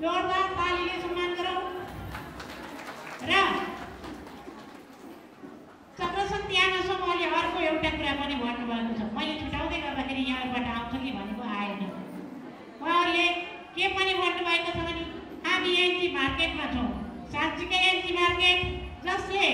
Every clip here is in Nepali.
जोरदार तालीले सम्मान गरौँ र चन्द्रसन त्याना समूहले अर्को एउटा कुरा पनि भन्नुभएको छ। मैले छुट्याउँदै गर्दाखेरि यहाँबाट आउँछु कि भनेको आएन। उहाँहरूले के पनि भन्नुभएको छ भने हामी एनजी मार्केटमा छौँ। साँच्चीकै एनसी मार्केट जसले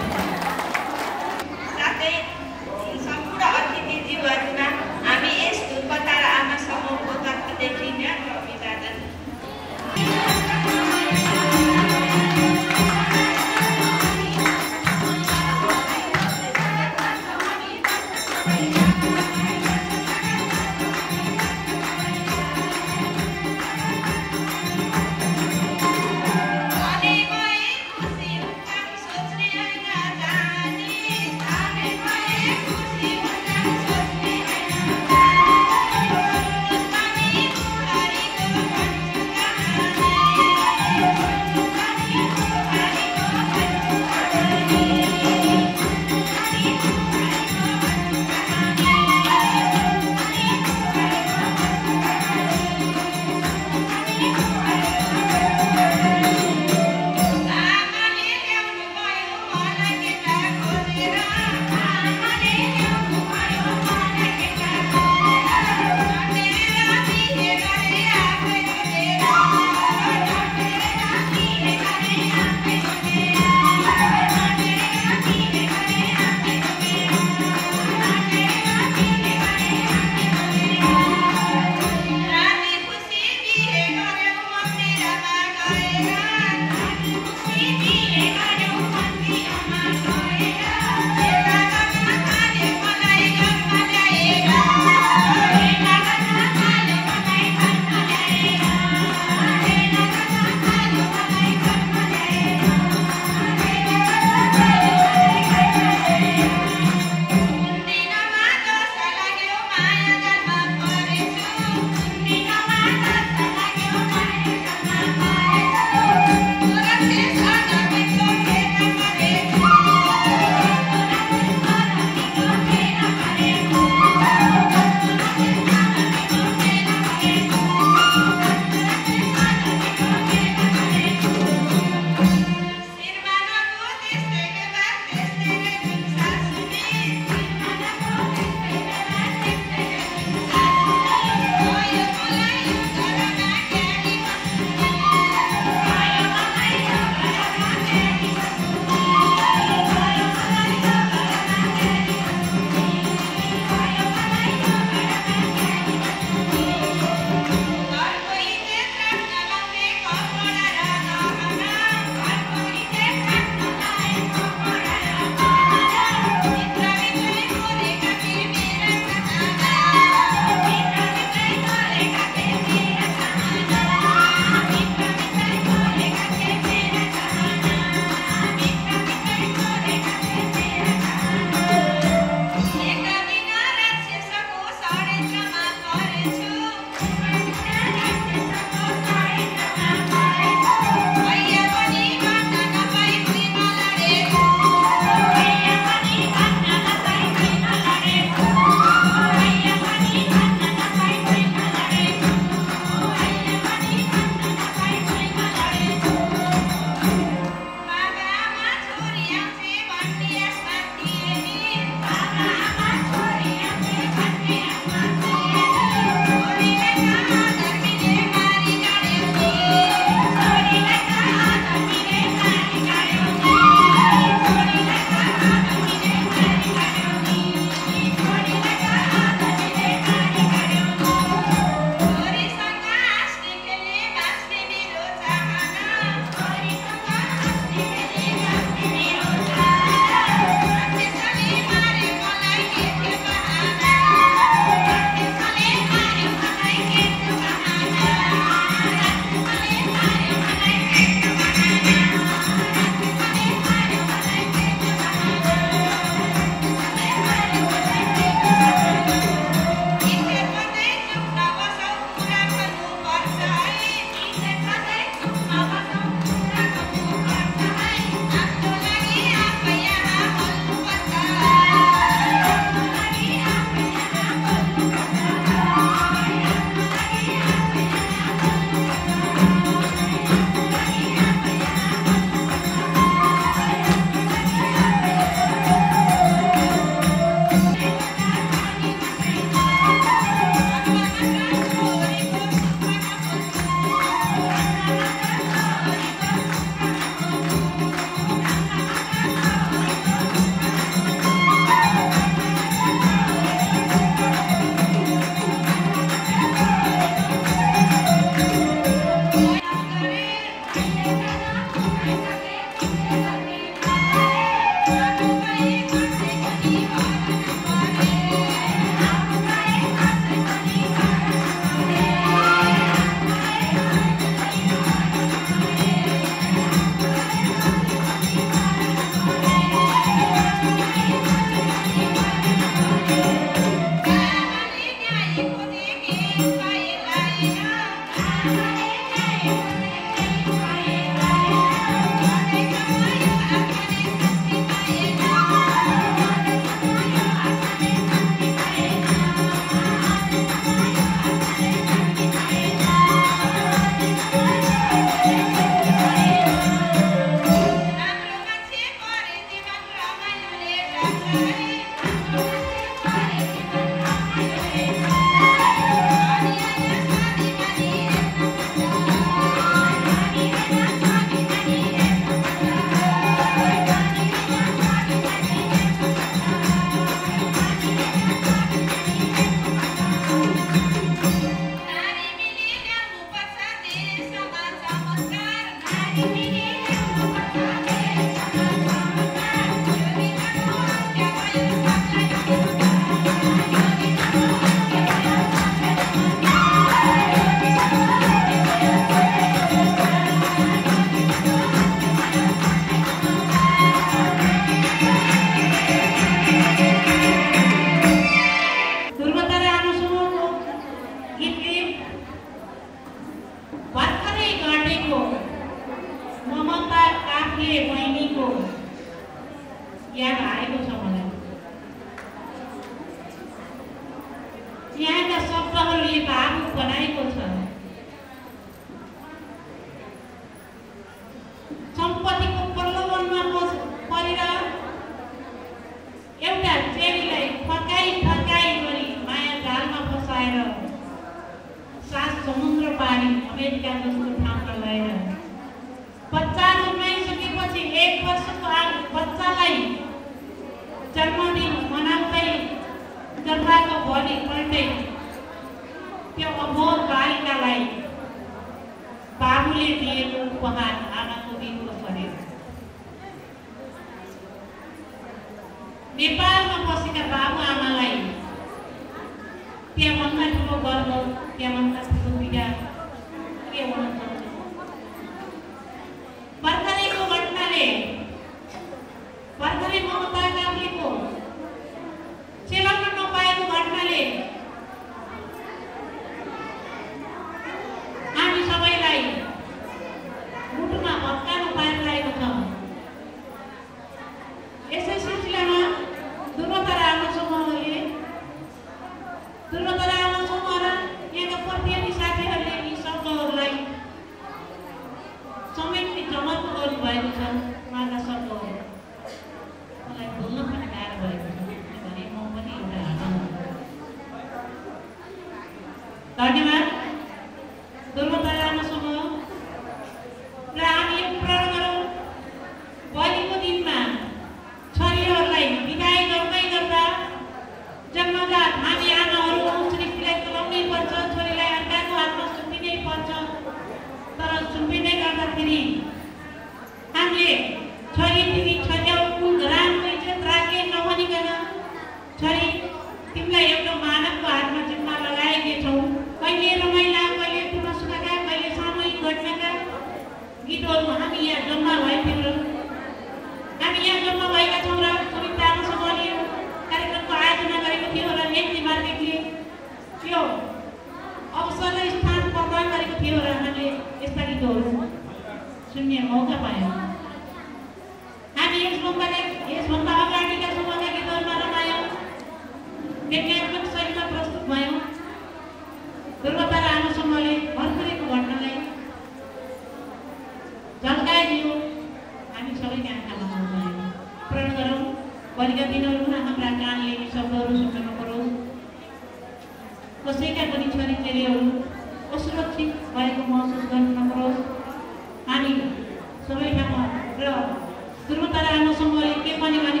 दुर्वतारा आमासँगले के पनि भने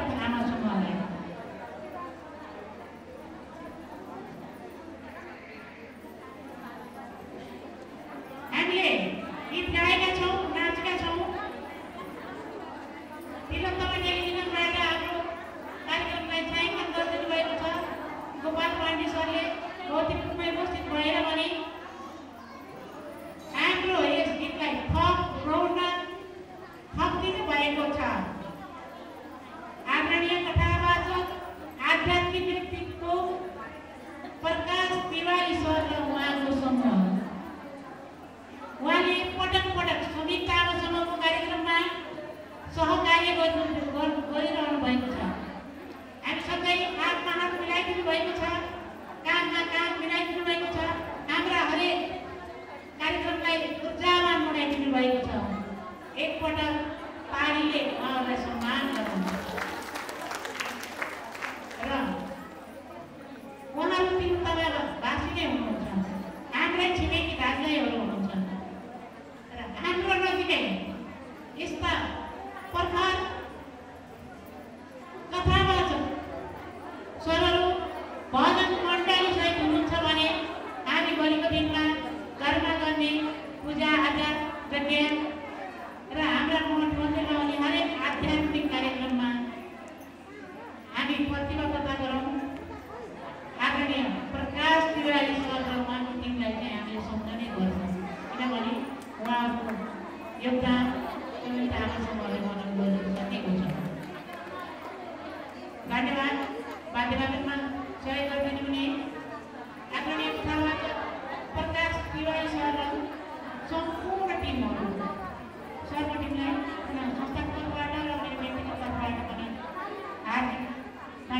प्रभात थामा समूहलाई हामीले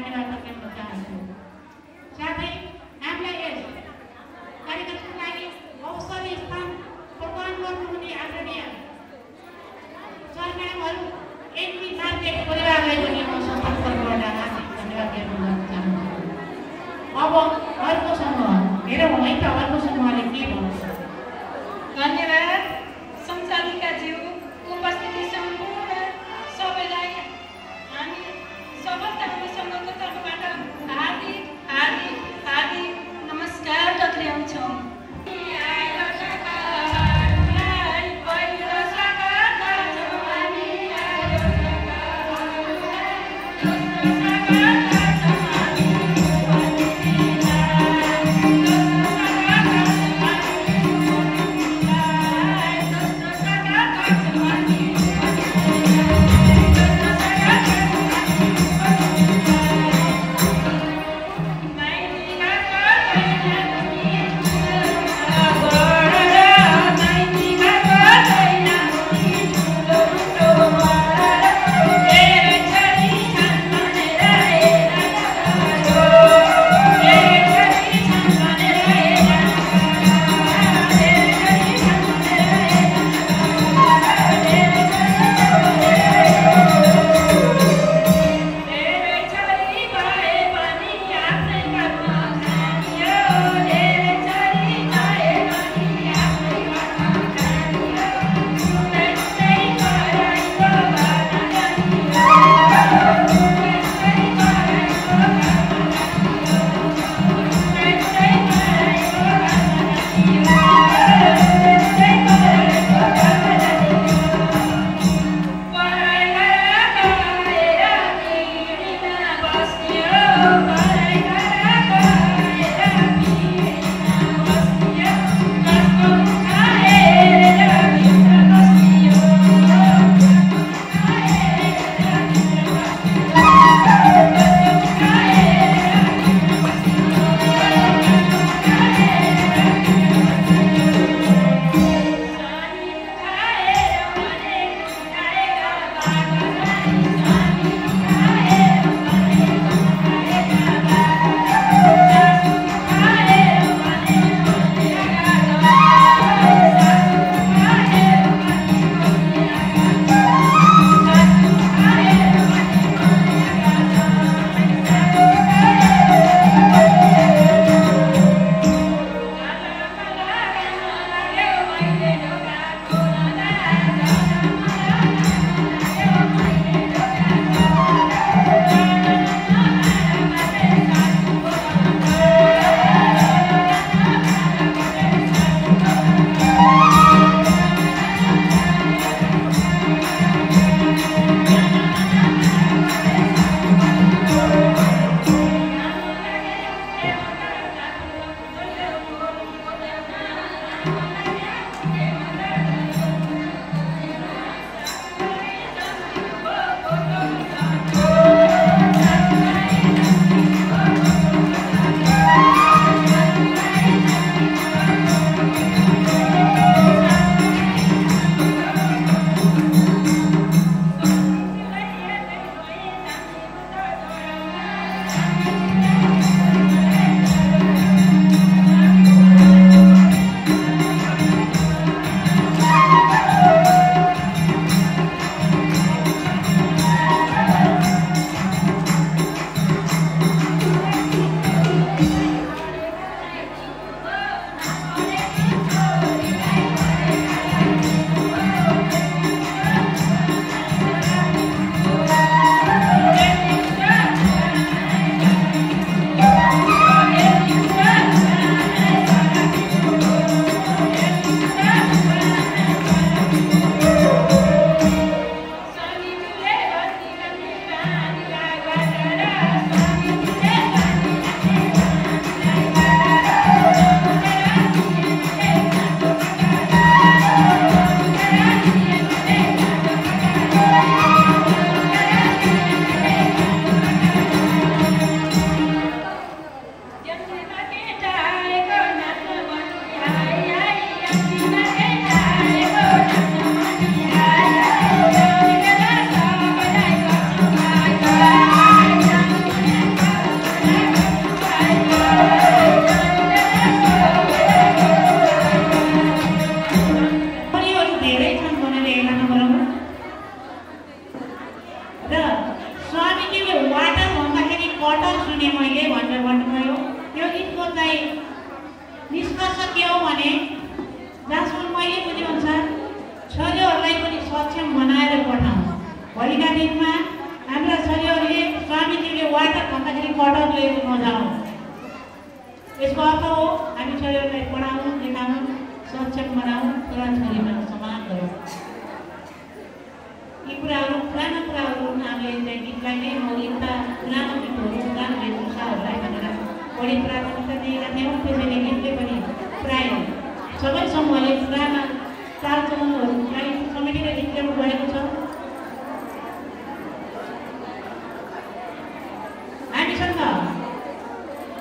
धन्यवाद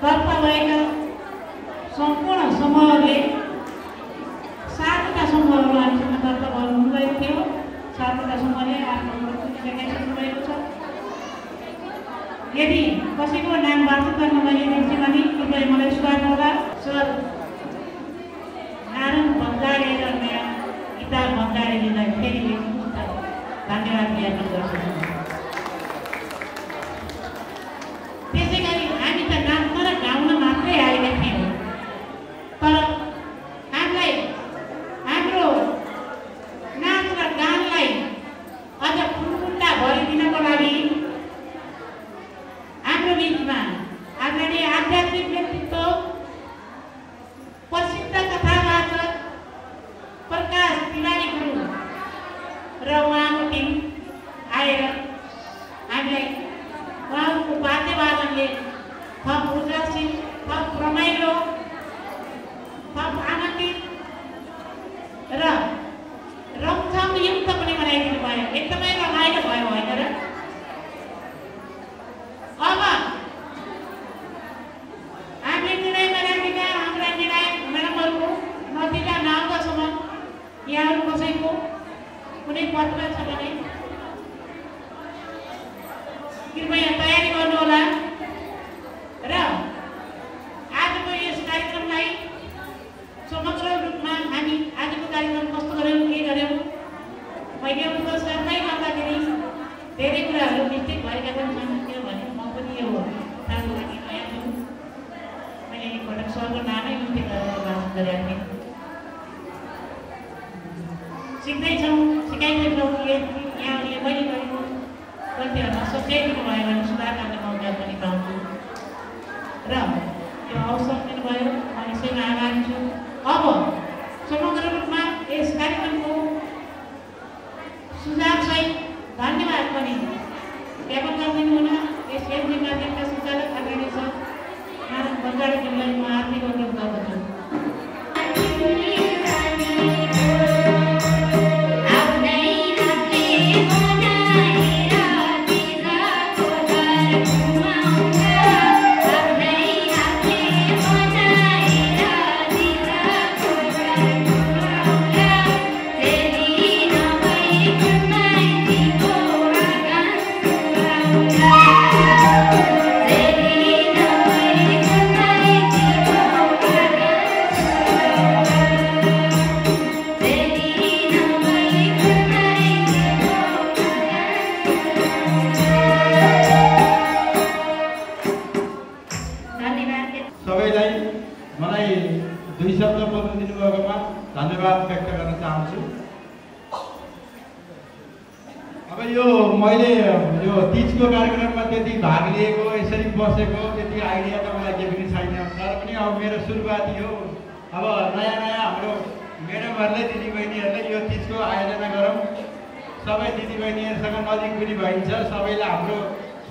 दर्ता भएका सम्पूर्ण समूहहरूले सातवटा समूहहरू हामीसँग दर्ता गर्नुभएको थियो सातवटा समूहले आफ्नो भएको छ यदि कसैको नाम वाचन गर्न मैले बिर्सेँ भने कृपया मलाई सुधार्नु होला सर नारायण भन्दाडे र मेरा गीता भन्दाडेजीलाई फेरि धन्यवाद ज्ञापन गर्छु यो अवसर दिनुभयो म यसैमा आभारी छु अब समग्र रूपमा यस कार्यक्रमको सुझावसहित धन्यवाद पनि ज्ञापन गरिदिनु हुन यस एमजी माध्यमका सञ्चालक आदरणीय छ नारायण बजारजीलाई म हार्दिक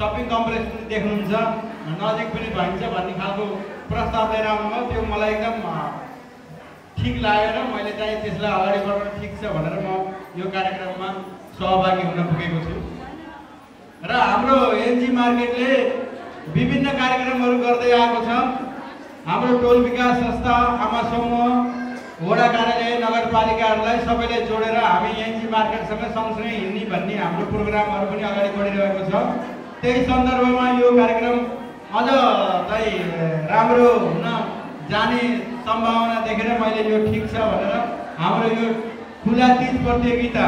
सपिङ कम्प्लेक्स पनि देख्नुहुन्छ नजिक पनि भइन्छ भन्ने खालको प्रस्ताव लिएर आउनुभयो त्यो मलाई एकदम ठिक लागेर मैले चाहिँ त्यसलाई अगाडि बढाउन ठिक छ भनेर म यो कार्यक्रममा सहभागी हुन पुगेको छु। र हाम्रो एनजी मार्केटले विभिन्न कार्यक्रमहरू गर्दै आएको छ। हाम्रो टोल विकास संस्था आमा समूह वडा कार्यालय नगरपालिकाहरूलाई सबैलाई जोडेर हामी एनजी मार्केटसँग सँगसँगै हिँड्ने भन्ने हाम्रो प्रोग्रामहरू पनि अगाडि बढिरहेको छ। त्यही सन्दर्भमा यो कार्यक्रम अझ चाहिँ राम्रो हुन जाने सम्भावना देखेर मैले यो ठिक छ भनेर हाम्रो यो खुला तिज प्रतियोगिता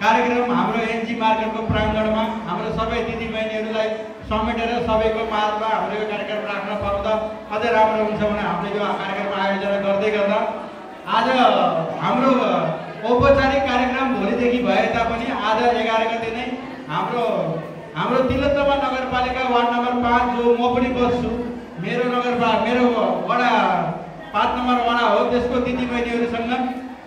कार्यक्रम हाम्रो एनजी मार्केटको प्राङ्गणमा हाम्रो सबै दिदीबहिनीहरूलाई समेटेर सबैको माझमा हाम्रो यो कार्यक्रम राख्न पाउँदा अझै राम्रो हुन्छ भने हामीले यो कार्यक्रम आयोजना गर्दै गर्दा आज हाम्रो औपचारिक कार्यक्रम भोलिदेखि भए तापनि आज एघार गते नै हाम्रो हाम्रो तिलोत्तमा नगरपालिका वार्ड नम्बर पाँच जो म पनि बस्छु। मेरो नगरपा मेरो वडा पाँच नम्बर वडा हो त्यसको दिदीबहिनीहरूसँग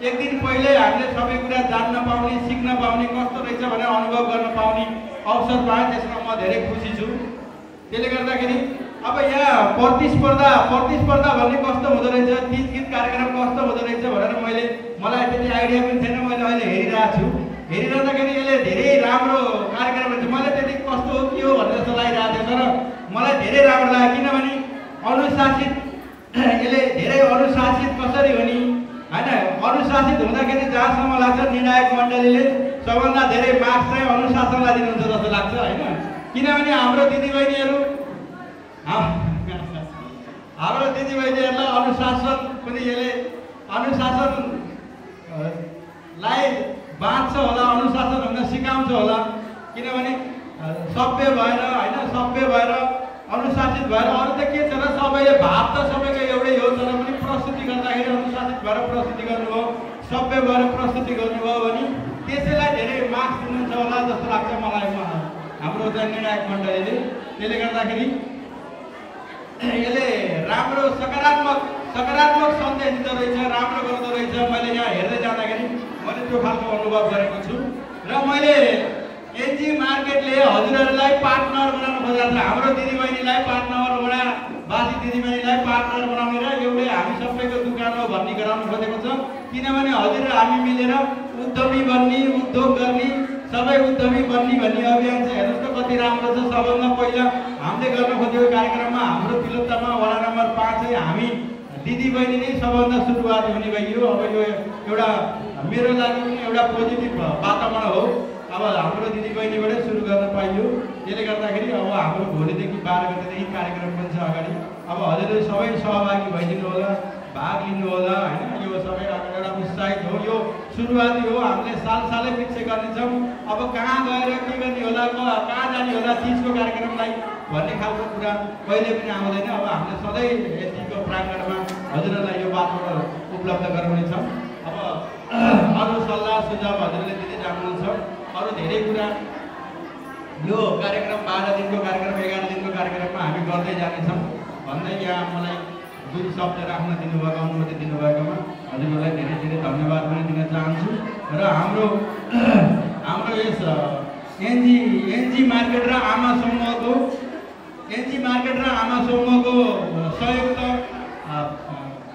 एक दिन पहिल्यै हामीले सबै कुरा जान्न पाउने सिक्न पाउने कस्तो रहेछ भनेर अनुभव गर्न पाउने अवसर पाएँ त्यसमा म धेरै खुसी छु। त्यसले गर्दाखेरि अब यहाँ प्रतिस्पर्धा प्रतिस्पर्धा भन्ने कस्तो हुँदो रहेछ तिज गीत कार्यक्रम कस्तो हुँदो रहेछ भनेर मैले मलाई त्यति आइडिया पनि थिएन मैले अहिले हेरिरहेको छु। हेरिरहँदाखेरि यसले धेरै राम्रो कार्यक्रम रहेछ मलाई त्यति कस्तो हो के हो भनेर थियो तर मलाई धेरै राम्रो लाग्यो। किनभने अनुशासित यसले धेरै अनुशासित कसरी हो नि होइन अनुशासित हुँदाखेरि जहाँसम्म लाग्छ निर्णायक मण्डलीले सबभन्दा धेरै मार्क्स चाहिँ अनुशासनलाई दिनुहुन्छ जस्तो लाग्छ होइन? किनभने हाम्रो दिदीबहिनीहरू हाम- हाम्रो दिदीबहिनीहरूलाई अनुशासन पनि यसले अनुशासन अ, लाई बाँच्छ होला अनुशासन हुन सिकाउँछ होला। किनभने सभ्य भएर होइन सभ्य भएर अनुशासित भएर अरू त के छ र सबैले भाव त सबैको एउटै हो तर पनि प्रस्तुति गर्दाखेरि अनुशासित भएर प्रस्तुति गर्नुभयो सभ्य भएर प्रस्तुति गर्नुभयो भने त्यसैलाई धेरै मार्क्स दिनुहुन्छ होला जस्तो लाग्छ मलाई हाम्रो चाहिँ निर्णायक मण्डलीले त्यसले गर्दाखेरि यसले राम्रो सकारात्मक सकारात्मक सन्देश दिँदो रहेछ राम्रो गर्दो रहेछ। मैले यहाँ हेर्दै जाँदाखेरि मैले त्यो खालको अनुभव गरेको छु। र मैले एनजी मार्केटले हजुरहरूलाई पार्टनर बनाउनु खोजेको हाम्रो दिदीबहिनीलाई पार्टनर बना बासी दिदीबहिनीलाई पार्टनर बनाउने र एउटै हामी सबैको दुकान हो भन्ने गराउनु खोजेको छ। किनभने हजुर हामी मिलेर उद्यमी बन्ने उद्योग गर्ने सबै उद्यमी बन्ने भन्ने अभियान चाहिँ हेर्नुहोस् त कति राम्रो छ। सबभन्दा पहिला हामीले गर्न खोजेको कार्यक्रममा हाम्रो तिलोत्तमा वडा नम्बर पाँच चाहिँ हामी दिदीबहिनी नै सबभन्दा सुरुवात हुने भइयो। अब यो एउटा मेरो लागि पनि एउटा पोजिटिभ वातावरण हो। अब हाम्रो दिदीबहिनीबाटै सुरु गर्न पाइयो। त्यसले गर्दाखेरि अब हाम्रो भोलिदेखि बाह्र गतेदेखि कार्यक्रम पनि छ अगाडि। अब हजुरले सबै सहभागी भइदिनु होला भाग लिनु होला होइन? यो सबै अब एउटा उत्साहित हो। यो सुरुवाती हो। हामीले साल सालै पछि गर्नेछौँ। अब कहाँ गएर के गर्ने होला कहाँ जाने होला तिजको कार्यक्रमलाई भन्ने खालको कुरा कहिले पनि आउँदैन। अब हामीले सधैँ यतिको प्राङ्गणमा हजुरहरूलाई यो वातावरण उपलब्ध गराउनेछौँ। अब अरू सल्लाह सुझाव हजुरले दिँदै जानुहुन्छ। अरू धेरै कुरा यो कार्यक्रम बाह्र दिनको कार्यक्रम एघार दिनको कार्यक्रममा हामी गर्दै जानेछौँ। भन्दै यहाँ मलाई दुई शब्द राख्न दिनुभएको अनुमति दिनुभएकोमा हजुरहरूलाई धेरै धेरै धन्यवाद पनि दिन चाहन्छु। र हाम्रो हाम्रो यस एनजी एनजी मार्केट र आमा समूहको एनजी मार्केट र आमा समूहको संयुक्त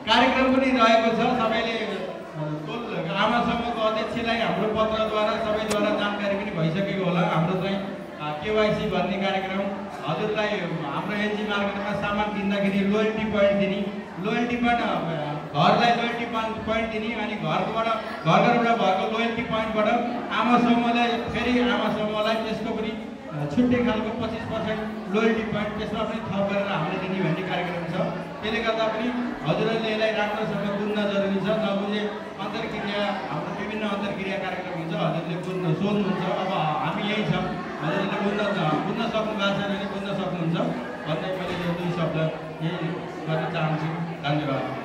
कार्यक्रम पनि रहेको छ। सबैले आमा समूहको अध्यक्षलाई हाम्रो पत्रद्वारा सबैद्वारा जानकारी पनि भइसकेको होला। हाम्रो चाहिँ केवाइसी भन्ने कार्यक्रम। हजुरलाई हाम्रो एनजी मार्केटमा सामान किन्दाखेरि लोयल्टी पोइन्ट दिने। लोयल्टी पोइन्ट घरलाई लोयल्टी पोइन्ट पोइन्ट दिने अनि घरकोबाट घर घरबाट भएको लोयल्टी पोइन्टबाट आमा समूहलाई फेरि आमा समूहलाई त्यसको पनि छुट्टै खालको पच्चिस पर्सेन्ट लोयल्टी पोइन्ट त्यसमा पनि थप गरेर हामीले दिने भन्ने कार्यक्रम छ। त्यसले गर्दा पनि हजुरहरूले यसलाई राम्रोसँग बुझ्न जरुरी छ। नबुझे अन्तर्क्रिया हाम्रो विभिन्न अन्तर्क्रिया कार्यक्रम हुन्छ हजुरले बुझ्न सोध्नुहुन्छ अब हामी यही छौँ हजुरले बुझ्न बुझ्न सक्नु भएको छैन भने बुझ्न सक्नुहुन्छ भन्दै मैले यो दुई शब्द यही गर्न चाहन्छु। धन्यवाद।